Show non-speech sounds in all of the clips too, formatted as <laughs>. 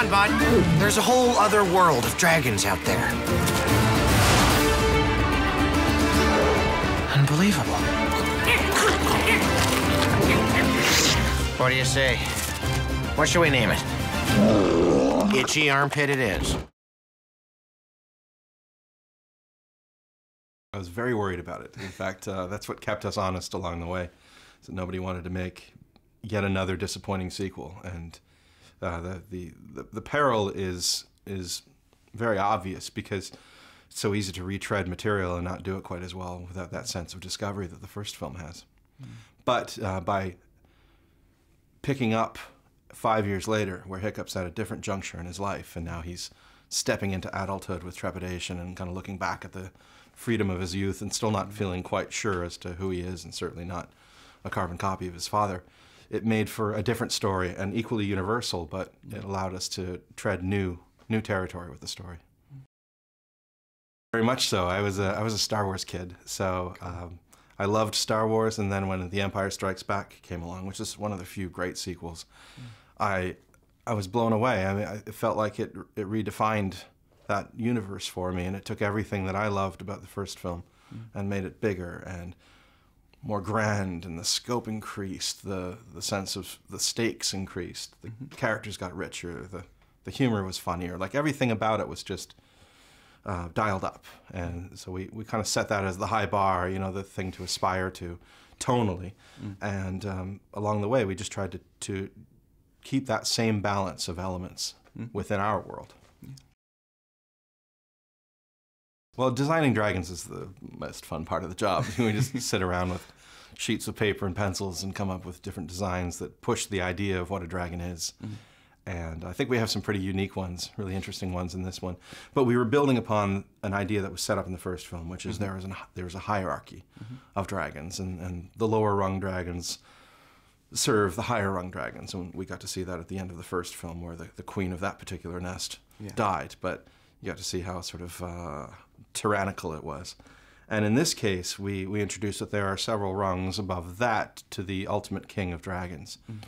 on, bud. There's a whole other world of dragons out there. Unbelievable. What do you say? What should we name it? Itchy armpit it is. I was very worried about it. In fact, uh, that's what kept us honest along the way. So nobody wanted to make yet another disappointing sequel, and uh, the, the, the the peril is is very obvious because it's so easy to retread material and not do it quite as well without that sense of discovery that the first film has. Mm. But uh, by picking up five years later, where Hiccup's at a different juncture in his life, and now he's stepping into adulthood with trepidation and kind of looking back at the freedom of his youth and still not feeling quite sure as to who he is and certainly not a carbon copy of his father. It made for a different story and equally universal, but it allowed us to tread new new territory with the story. Very much so. I was a I was a Star Wars kid, so um, I loved Star Wars. And then when The Empire Strikes Back came along, which is one of the few great sequels, mm. I I was blown away. I mean, I, it felt like it it redefined that universe for me, and it took everything that I loved about the first film mm. and made it bigger and more grand, and the scope increased, the the sense of the stakes increased, the mm-hmm. characters got richer, the the humor was funnier, like everything about it was just uh, dialed up, and so we, we kind of set that as the high bar, you know, the thing to aspire to, tonally, mm. and um, along the way we just tried to to keep that same balance of elements mm. within our world. Well, designing dragons is the most fun part of the job. we just <laughs> sit around with sheets of paper and pencils and come up with different designs that push the idea of what a dragon is. Mm. And I think we have some pretty unique ones, really interesting ones in this one. But we were building upon an idea that was set up in the first film, which is mm-hmm. there, was an, there was a hierarchy mm-hmm. of dragons, and, and the lower rung dragons serve the higher rung dragons. And we got to see that at the end of the first film, where the, the queen of that particular nest yeah. died. But you got to see how sort of uh, tyrannical it was. And in this case, we, we introduce that there are several rungs above that to the ultimate king of dragons, mm.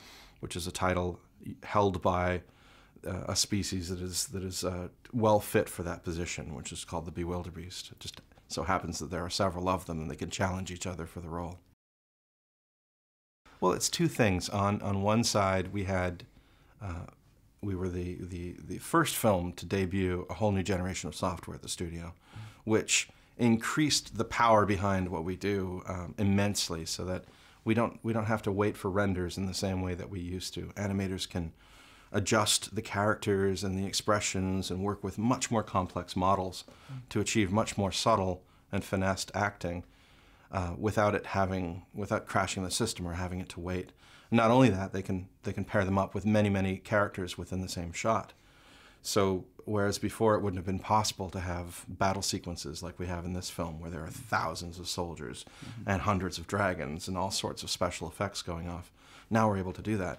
which is a title held by uh, a species that is, that is uh, well fit for that position, which is called the Bewilderbeast. It just so happens that there are several of them and they can challenge each other for the role. Well, it's two things. On, on one side, we had uh, we were the, the, the first film to debut a whole new generation of software at the studio, which increased the power behind what we do um, immensely so that we don't, we don't have to wait for renders in the same way that we used to. Animators can adjust the characters and the expressions and work with much more complex models to achieve much more subtle and finessed acting uh, without it having, without crashing the system or having it to wait. Not only that, they can, they can pair them up with many, many characters within the same shot. So whereas before it wouldn't have been possible to have battle sequences like we have in this film, where there are thousands of soldiers mm-hmm. and hundreds of dragons and all sorts of special effects going off, now we're able to do that.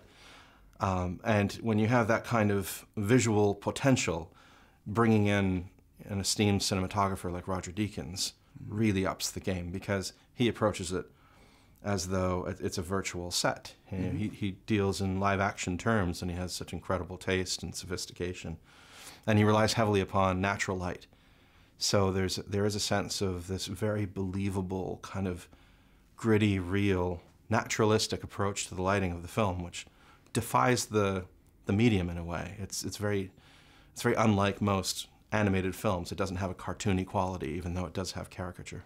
Um, and when you have that kind of visual potential, bringing in an esteemed cinematographer like Roger Deakins mm-hmm. really ups the game because he approaches it as though it's a virtual set. Mm-hmm. He, he deals in live action terms and he has such incredible taste and sophistication. And he relies heavily upon natural light. So there's, there is a sense of this very believable, kind of gritty, real, naturalistic approach to the lighting of the film, which defies the, the medium in a way. It's, it's, very, it's very unlike most animated films. It doesn't have a cartoony quality, even though it does have caricature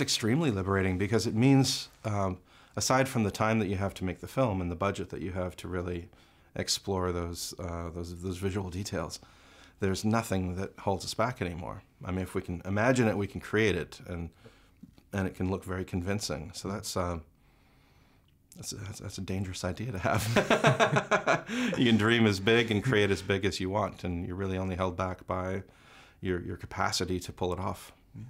extremely liberating because it means, um, aside from the time that you have to make the film and the budget that you have to really explore those, uh, those, those visual details, there's nothing that holds us back anymore. I mean, if we can imagine it, we can create it, and, and it can look very convincing. So that's, um, that's, a, that's a dangerous idea to have. <laughs> you can dream as big and create as big as you want, and you're really only held back by your, your capacity to pull it off. Yeah.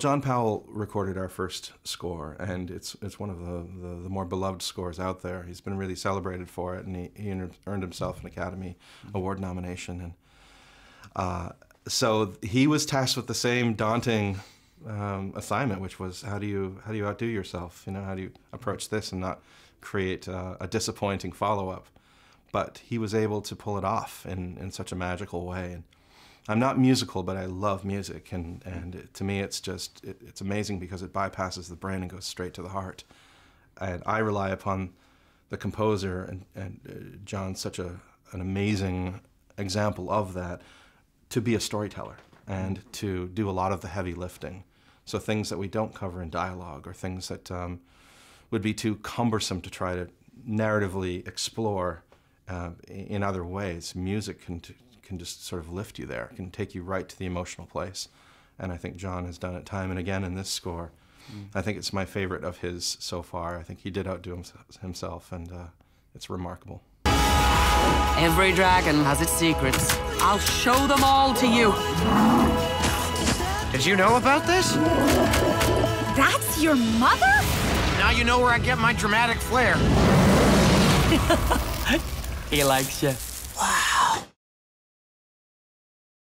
John Powell recorded our first score, and it's it's one of the, the, the, more beloved scores out there. He's been really celebrated for it, and he, he earned himself an Academy Award nomination. And uh, so he was tasked with the same daunting um, assignment, which was how do you how do you outdo yourself? You know, how do you approach this and not create uh, a disappointing follow up? but he was able to pull it off in, in such a magical way. And I'm not musical, but I love music, and and it, to me, it's just it, it's amazing because it bypasses the brain and goes straight to the heart. And I rely upon the composer, and and uh, John's such a an amazing example of that, to be a storyteller and to do a lot of the heavy lifting. So things that we don't cover in dialogue, or things that um, would be too cumbersome to try to narratively explore uh, in other ways. Music can can just sort of lift you there, can take you right to the emotional place. And I think John has done it time and again in this score. Mm. I think it's my favorite of his so far. I think he did outdo himself, and uh, it's remarkable. Every dragon has its secrets. I'll show them all to you. Did you know about this? That's your mother? Now you know where I get my dramatic flair. <laughs> he likes you.